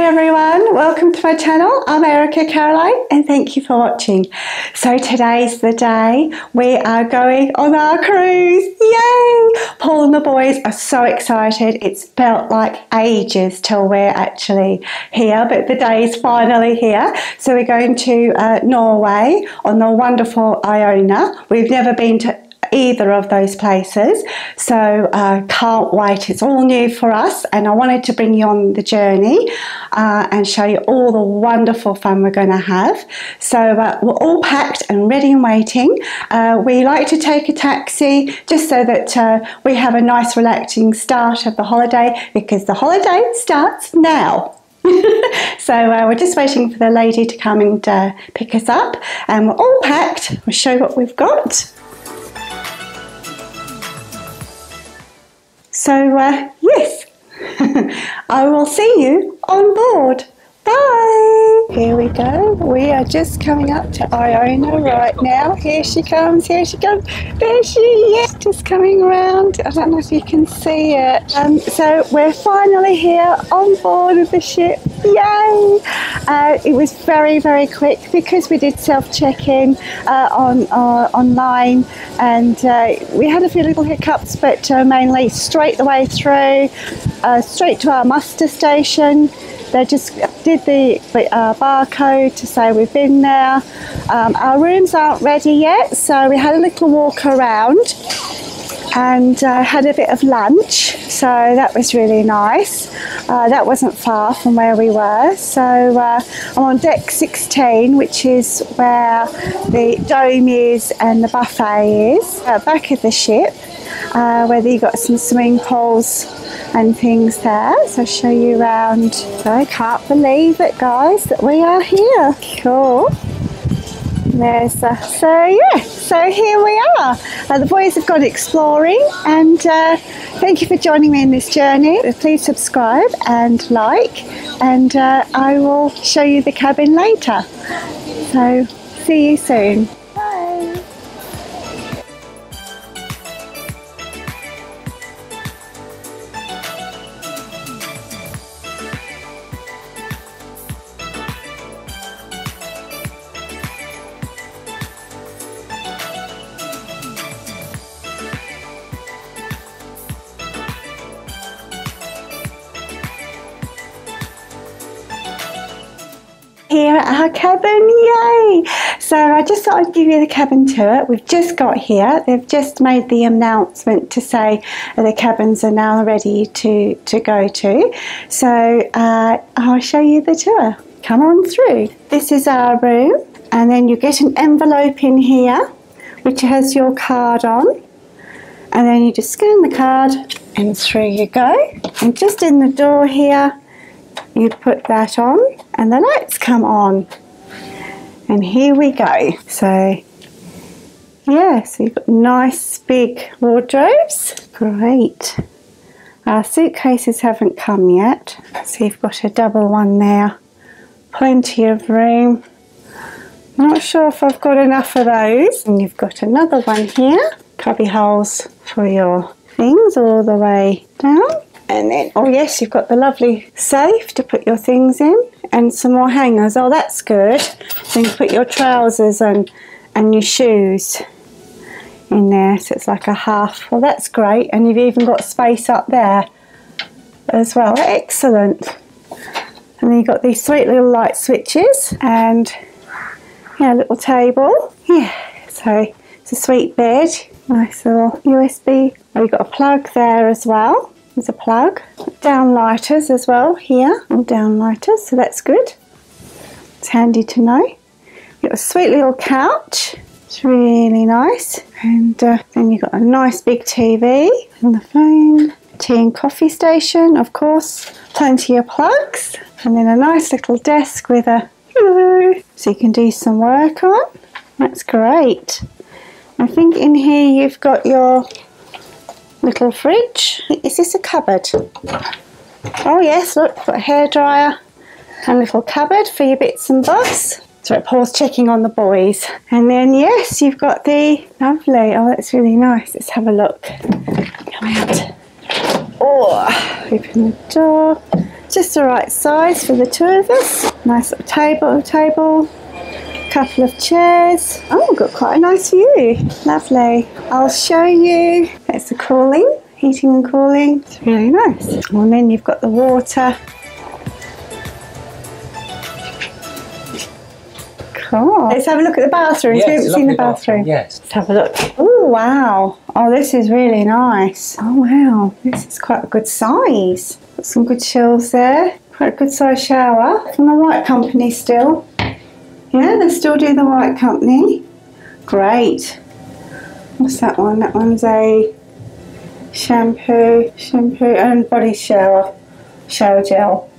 Everyone, welcome to my channel. I'm Erika Caroline and thank you for watching. So today's the day we are going on our cruise. Yay! Paul and the boys are so excited. It's felt like ages till we're actually here, but the day is finally here. So we're going to uh, Norway on the wonderful Iona. We've never been to either of those places. So uh, can't wait. It's all new for us, and I wanted to bring you on the journey uh, and show you all the wonderful fun we're going to have. So uh, we're all packed and ready and waiting. Uh, we like to take a taxi just so that uh, we have a nice relaxing start of the holiday because the holiday starts now. so uh, we're just waiting for the lady to come and uh, pick us up and we're all packed we'll show what we've got So, uh, yes, I will see you on board. Here we go. We are just coming up to Iona right now. Here she comes. Here she comes. There she is. Just coming around. I don't know if you can see it. Um, so we're finally here on board of the ship. Yay! Uh, it was very, very quick because we did self-check-in uh, on uh, online, and uh, we had a few little hiccups, but uh, mainly straight the way through, uh, straight to our muster station they just did the uh, barcode to say we've been there. Um, our rooms aren't ready yet, so we had a little walk around and uh, had a bit of lunch, so that was really nice. Uh, that wasn't far from where we were, so uh, I'm on deck 16, which is where the dome is and the buffet is, uh, back of the ship, uh, where you got some swimming pools and things there. So I'll show you around. So I can't believe it, guys, that we are here. Cool. There's so yeah, so here we are. Uh, the boys have gone exploring, and uh, thank you for joining me in this journey. Please subscribe and like, and uh, I will show you the cabin later. So see you soon. Here at our cabin. Yay! So I just thought I'd give you the cabin tour. We've just got here. They've just made the announcement to say the cabins are now ready to, to go to. So uh, I'll show you the tour. Come on through. This is our room and then you get an envelope in here which has your card on and then you just scan the card and through you go. And just in the door here you put that on and the lights come on. And here we go. So, yeah, so you've got nice big wardrobes. Great. Our suitcases haven't come yet. So you've got a double one there. Plenty of room. Not sure if I've got enough of those. And you've got another one here. Cubby holes for your things all the way down. And then, oh yes, you've got the lovely safe to put your things in and some more hangers. Oh, that's good. So you put your trousers and, and your shoes in there. So it's like a half. Well, that's great. And you've even got space up there as well. Excellent. And then you've got these sweet little light switches and yeah, a little table. Yeah, so it's a sweet bed. Nice little USB. Oh, you've got a plug there as well. There's a plug. Down lighters as well here. All down lighters, so that's good. It's handy to know. You've got a sweet little couch. It's really nice. And uh, then you've got a nice big TV and the phone. Tea and coffee station, of course. Plenty of plugs. And then a nice little desk with a so you can do some work on. That's great. I think in here you've got your little fridge. Is this a cupboard? Oh yes, look, got a hairdryer and a little cupboard for your bits and bobs. So it Paul's checking on the boys. And then yes, you've got the lovely, oh that's really nice. Let's have a look. Come out. Oh, open the door. just the right size for the two of us. Nice little table, table, couple of chairs. Oh, got quite a nice view. Lovely. I'll show you. That's the cooling, heating and cooling. It's really nice. And then you've got the water. Cool. Let's have a look at the bathroom. Yes, we haven't seen the bathroom. bathroom, yes. Let's have a look. Oh, wow. Oh, this is really nice. Oh, wow. This is quite a good size. Got some good shelves there. Quite a good size shower. From the White Company still. Yeah, they still do the White Company. Great. What's that one? That one's a shampoo, shampoo and body shower, shower gel.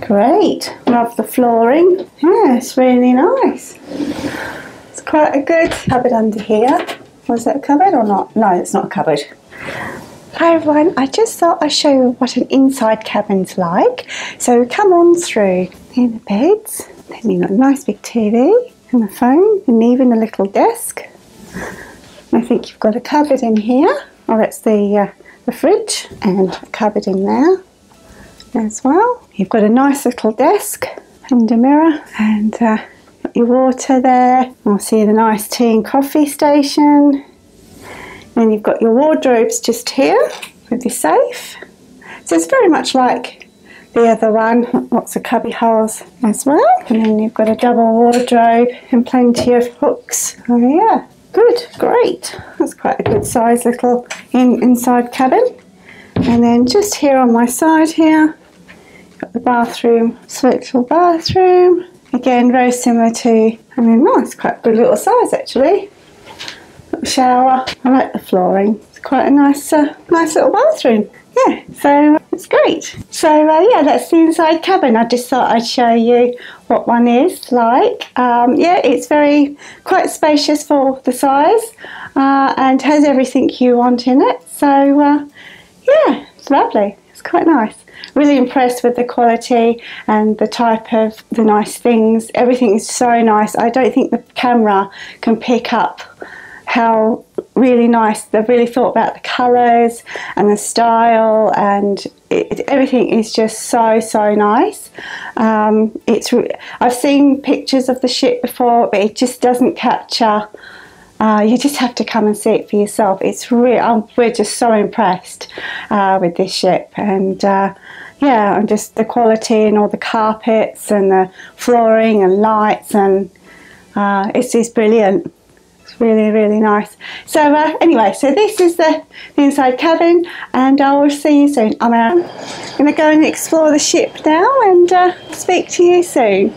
Great. Love the flooring. Yeah, it's really nice. It's quite a good cupboard under here. Was that cupboard or not? No, it's not a cupboard. Hi everyone, I just thought I'd show you what an inside cabin's like. So come on through. Here the beds, then you've got a nice big TV and a phone and even a little desk. I think you've got a cupboard in here. Oh, that's the, uh, the fridge and a cupboard in there as well. You've got a nice little desk and a mirror and uh, your water there. I'll see the nice tea and coffee station. And you've got your wardrobes just here with your safe. So it's very much like the other one, lots of cubby holes as well. And then you've got a double wardrobe and plenty of hooks. Oh yeah, good, great. That's quite a good size little in, inside cabin. And then just here on my side here, got the bathroom, little bathroom. Again, very similar to, I mean, no, it's quite a good little size actually. Little shower. I like the flooring. It's quite a nice, uh, nice little bathroom. Yeah, so it's great. So uh, yeah, that's the inside cabin. I just thought I'd show you what one is like. Um, yeah, it's very quite spacious for the size uh, and has everything you want in it. So uh, yeah, it's lovely. It's quite nice. Really impressed with the quality and the type of the nice things. Everything is so nice. I don't think the camera can pick up how really nice they've really thought about the colours and the style and it, everything is just so so nice. Um, it's I've seen pictures of the ship before but it just doesn't capture uh, you just have to come and see it for yourself. It's real we're just so impressed uh, with this ship and uh, yeah and just the quality and all the carpets and the flooring and lights and uh, it's just brilliant really, really nice. So uh, anyway, so this is the, the inside cabin, and I will see you soon. I'm uh, going to go and explore the ship now, and uh, speak to you soon.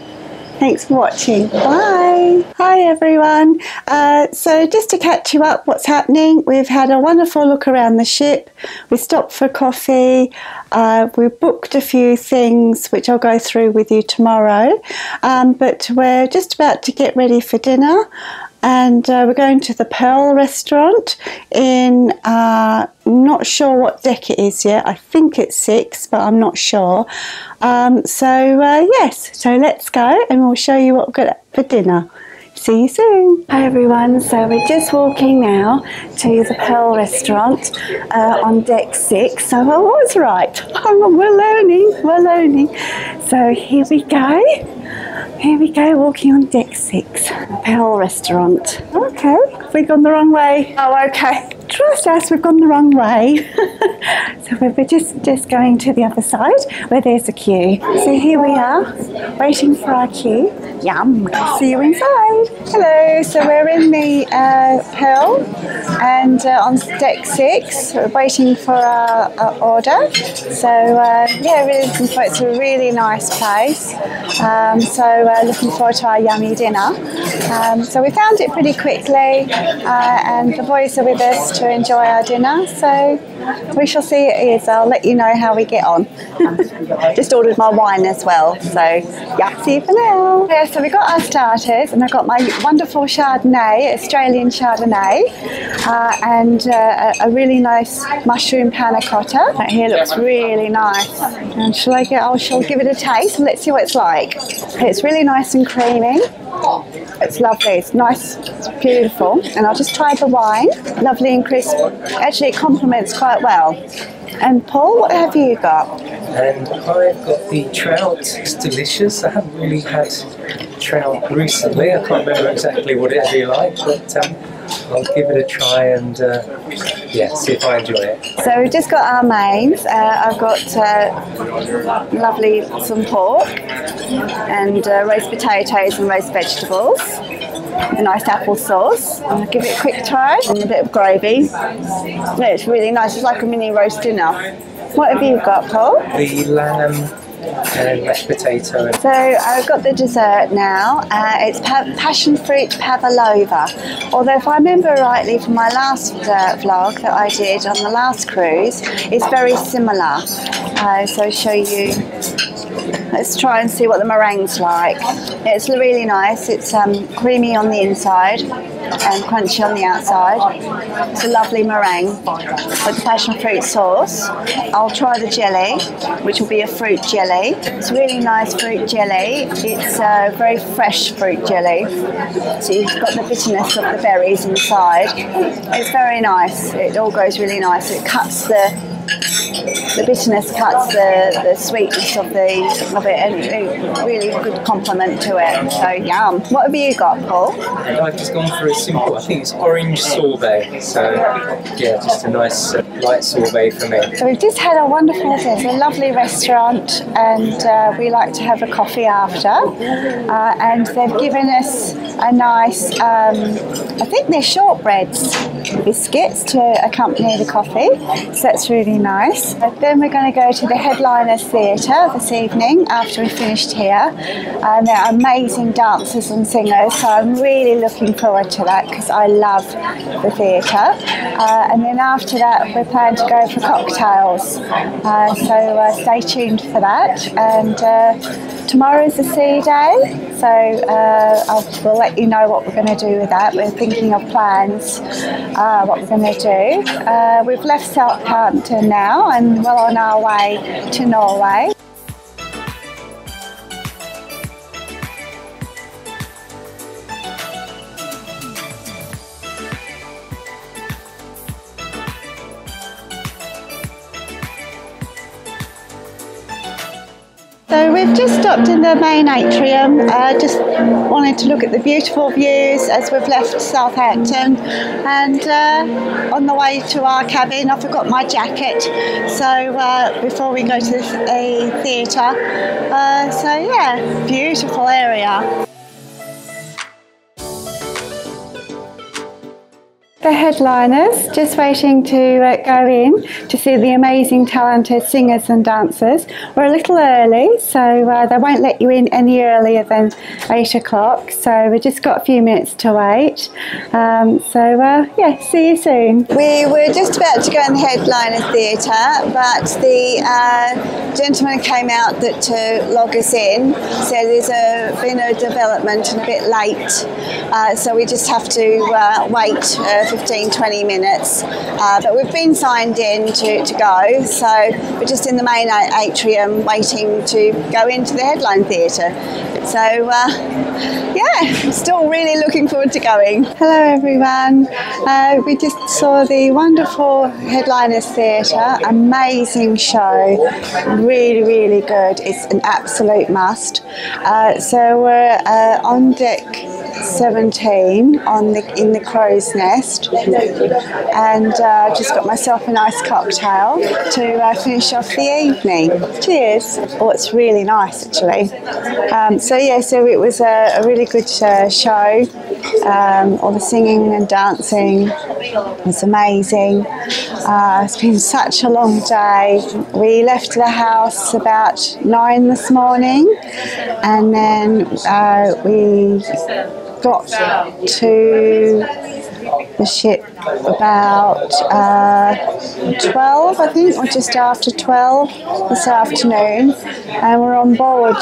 Thanks for watching. Bye. Hi everyone. Uh, so just to catch you up, what's happening? We've had a wonderful look around the ship. We stopped for coffee. Uh, we booked a few things, which I'll go through with you tomorrow. Um, but we're just about to get ready for dinner and uh, we're going to the Pearl restaurant in uh, not sure what deck it is yet. I think it's six, but I'm not sure. Um, so uh, yes, so let's go and we'll show you what we've got for dinner. See you soon. Hi everyone. So we're just walking now to the Pearl restaurant uh, on deck six. So I was right. we're learning. We're learning. So here we go. Here we go, walking on deck six, Pearl Restaurant. Okay, we've we gone the wrong way? Oh, okay. Trust us, we've gone the wrong way. so we're just just going to the other side where there's a queue. So here we are, waiting for our queue. Yum! See you inside. Hello. So we're in the uh, Pearl and uh, on deck six, we're waiting for our, our order. So uh, yeah, really looking forward. It's a really nice place. Um, so uh, looking forward to our yummy dinner. Um, so we found it pretty quickly, uh, and the boys are with us to enjoy our dinner. So we shall see it is. I'll let you know how we get on. Just ordered my wine as well. So yeah, see you for now. Yeah, so we got our starters, and I've got my wonderful Chardonnay, Australian Chardonnay, uh, and uh, a a really nice mushroom panna cotta. That here looks really nice. And shall I get? I shall give it a taste and let's see what it's like. It's really nice and creamy. It's lovely. It's nice. It's beautiful. And I'll just try the wine. Lovely and crisp. Actually, it complements quite well. And Paul, what have you got? And I've got the trout. It's delicious. I haven't really had trout recently. I can't remember exactly what it'd be like, but um, I'll give it a try and uh, yeah, see if I enjoy it. So we've just got our mains. Uh, I've got uh, lovely some pork and uh, roast potatoes and roast vegetables. A nice apple sauce. I'll give it a quick try. And a bit of gravy. Yeah, it's really nice. It's like a mini roast dinner. What have you got, Paul? The lamb mashed potato. So I've got the dessert now. Uh, it's pa- passion fruit pavlova. Although if I remember rightly from my last uh, vlog that I did on the last cruise, it's very similar. Uh, so I'll show you. Let's try and see what the meringue's like. It's really nice. It's um, creamy on the inside and crunchy on the outside. It's a lovely meringue with passion fruit sauce. I'll try the jelly, which will be a fruit jelly. It's really nice fruit jelly. It's a very fresh fruit jelly. So you've got the bitterness of the berries inside. It's very nice. It all goes really nice. It cuts the the bitterness cuts the, the sweetness of the of it and really good complement to it. So yum. What have you got, Paul? I've just gone for a simple, I think it's orange sorbet. So yeah, just a nice uh, light sorbet for me. So we've just had a wonderful a lovely restaurant, and uh, we like to have a coffee after. Uh, and they've given us a nice, um, I think they're shortbreads biscuits to accompany the coffee. So that's really nice. But then we're going to go to the Headliners Theatre this evening after we finished here. And they're amazing dancers and singers, so I'm really looking forward to that because I love the theatre. Uh, and then after that, we're planning to go for cocktails. Uh, so uh, stay tuned for that. And uh, tomorrow's a sea day, so uh, I'll, we'll let you know what we're going to do with that. We're thinking of plans, uh, what we're going to do. Uh, we've left Southampton now and we're on our way to Norway. So we've just stopped in the main atrium. Uh, just wanted to look at the beautiful views as we've left Southampton, and uh, on the way to our cabin, I forgot my jacket. So uh, before we go to the theatre, uh, so yeah, beautiful area. The headliners just waiting to uh, go in to see the amazing talented singers and dancers. We're a little early, so uh, they won't let you in any earlier than 8 o'clock, so we've just got a few minutes to wait. Um, so, uh, yeah, see you soon. We were just about to go in the headliners theatre, but the uh, gentleman came out that to log us in said there's a, been a development and a bit late, uh, so we just have to uh, wait uh, 15, 20 minutes. Uh, but we've been signed in to, to go, so we're just in the main atrium waiting to go into the headline theatre. So, uh, yeah, still really looking forward to going. Hello, everyone. Uh, we just saw the wonderful Headliners Theatre, amazing show, really, really good. It's an absolute must. Uh, so, we're uh, on deck 17 on the in the crow's nest, and uh, just got myself a nice cocktail to uh, finish off the evening. Cheers! Oh, it's really nice actually. Um, so yeah, so it was a, a really good uh, show. Um, all the singing and dancing was amazing. Uh, it's been such a long day. We left the house about nine this morning, and then uh, we got to the ship about uh, 12, I think, or just after 12 this afternoon, and we're on board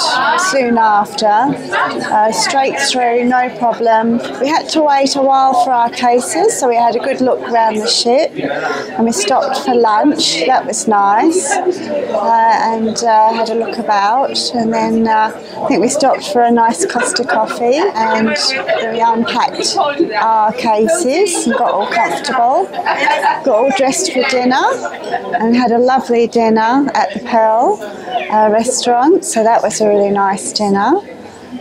soon after, uh, straight through, no problem. We had to wait a while for our cases, so we had a good look around the ship, and we stopped for lunch. That was nice, uh, and uh, had a look about, and then uh, I think we stopped for a nice Costa coffee, and we unpacked our cases and got all comfortable, got all dressed for dinner, and had a lovely dinner at the Pearl uh, restaurant. So that was a really nice dinner.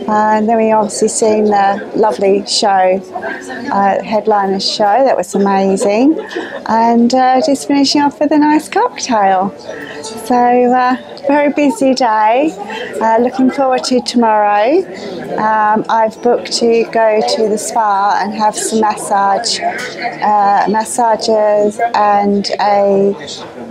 Uh, and then we obviously seen the lovely show, uh, headliners show. That was amazing, and uh, just finishing off with a nice cocktail. So uh, very busy day. Uh, looking forward to tomorrow. Um, I've booked to go to the spa and have some massage, uh, massages, and a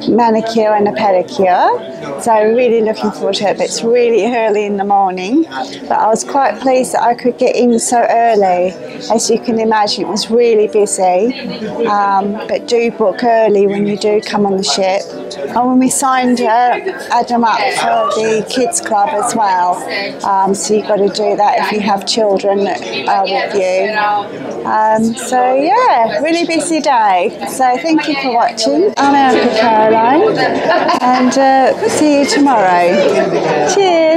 manicure and a pedicure. So really looking forward to it. But it's really early in the morning. But I was quite pleased that I could get in so early. As you can imagine, it was really busy. Um, but do book early when you do come on the ship. And when we signed uh, Adam up for the kids club as well, um, so you've got to do that if you have children uh, with you. Um, so yeah, really busy day. So thank you for watching. I'm Erika Caroline, and uh, see you tomorrow. Cheers.